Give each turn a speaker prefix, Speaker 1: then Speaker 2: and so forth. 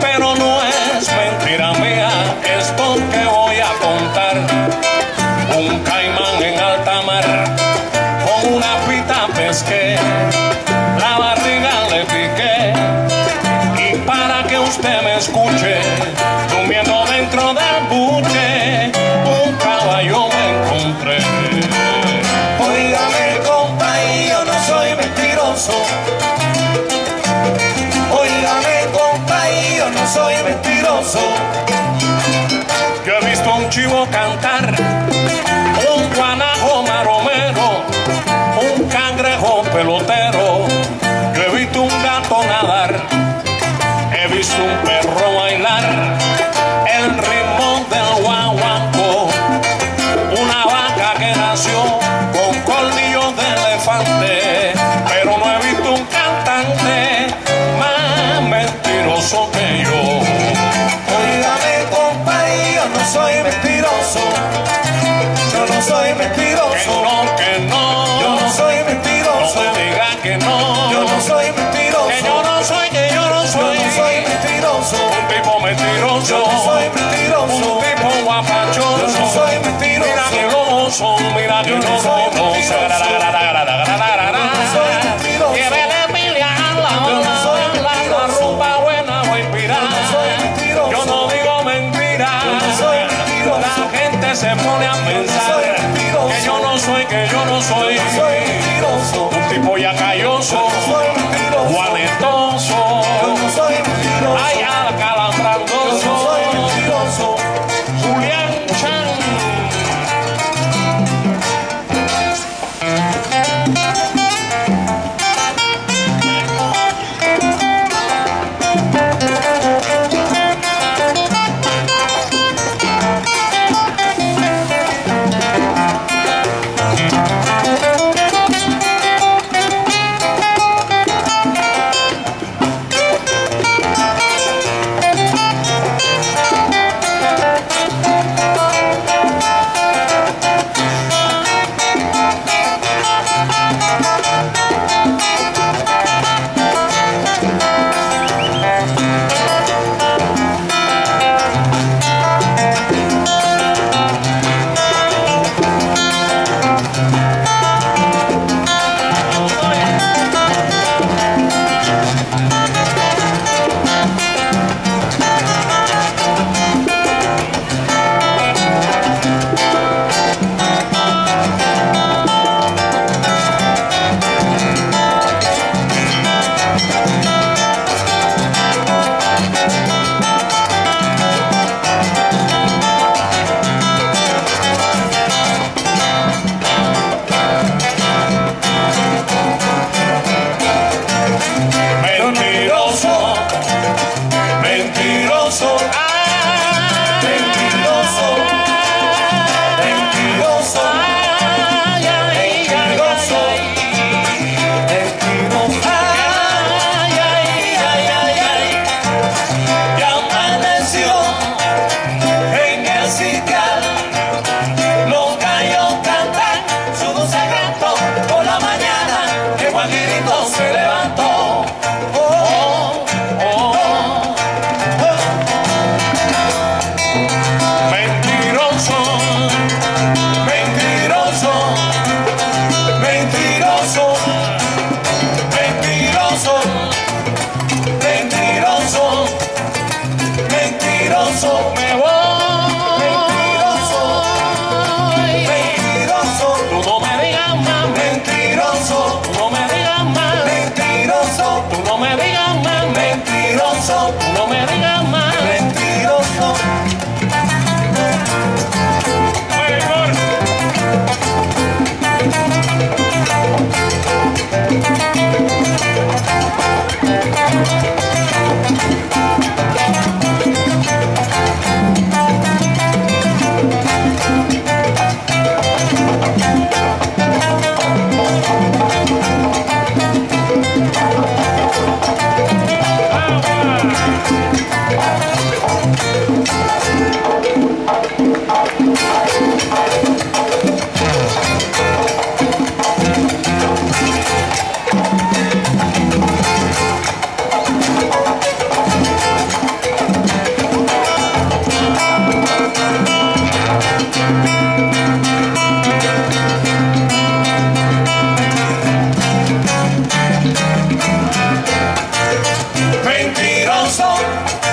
Speaker 1: Pero no es mentira mía esto que voy a contar. Un caimán en alta mar con una pita pesqué,
Speaker 2: soy mentiroso. Yo
Speaker 1: he visto un chivo cantar, un guanajo maromero, un cangrejo pelotero. Yo he visto un gato nadar, he visto un perro no
Speaker 2: soy mentiroso. no,
Speaker 1: que no.
Speaker 2: Yo no soy
Speaker 1: No
Speaker 2: mentiroso.
Speaker 1: me diga que no.
Speaker 2: Yo no soy mentiroso.
Speaker 1: Que yo no soy, que yo no
Speaker 2: Yo
Speaker 1: soy.
Speaker 2: no soy mentiroso.
Speaker 1: Un tipo mentiroso.
Speaker 2: Yo no soy mentiroso.
Speaker 1: Un tipo guapachoso.
Speaker 2: Yo no soy mentiroso.
Speaker 1: Mira que no son, mira que
Speaker 2: Yo no
Speaker 1: no
Speaker 2: soy
Speaker 1: son. soy, soy mentiroso, un tipo ya calloso.
Speaker 2: mentiroso